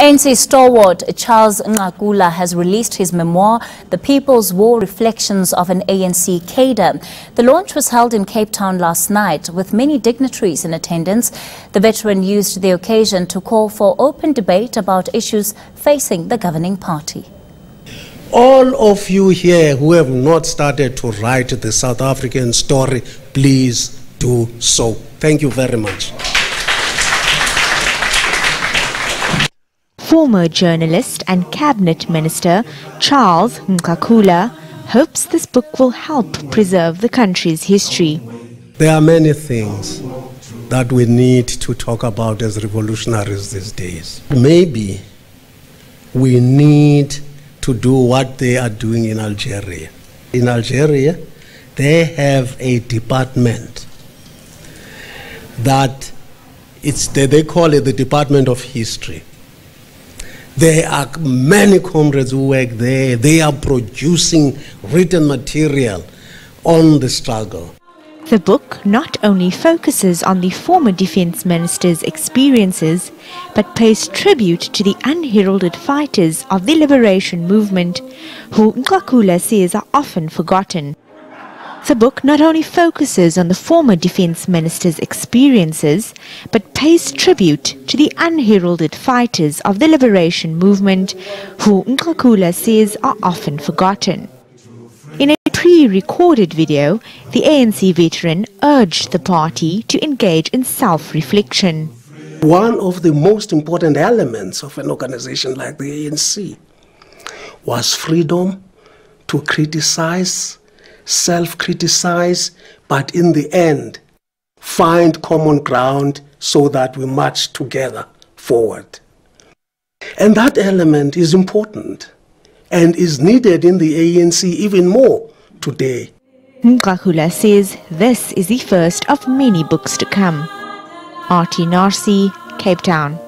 ANC stalwart Charles Nqakula has released his memoir, The People's War Reflections of an ANC Cadre. The launch was held in Cape Town last night with many dignitaries in attendance. The veteran used the occasion to call for open debate about issues facing the governing party. All of you here who have not started to write the South African story, please do so. Thank you very much. Former journalist and cabinet minister Charles Nqakula hopes this book will help preserve the country's history. There are many things that we need to talk about as revolutionaries these days. Maybe we need to do what they are doing in Algeria. In Algeria, they have a department that it's they call it the Department of History. There are many comrades who work there. They are producing written material on the struggle. The book not only focuses on the former defense minister's experiences, but pays tribute to the unheralded fighters of the liberation movement, who Nqakula says are often forgotten. The book not only focuses on the former defense minister's experiences, but pays tribute to the unheralded fighters of the liberation movement, who Nqakula says are often forgotten. In a pre-recorded video, the ANC veteran urged the party to engage in self-reflection. One of the most important elements of an organization like the ANC was freedom to criticize self criticize, but in the end, find common ground so that we march together forward. And that element is important and is needed in the ANC even more today. Nqakula says this is the first of many books to come. Artie Narsi, Cape Town.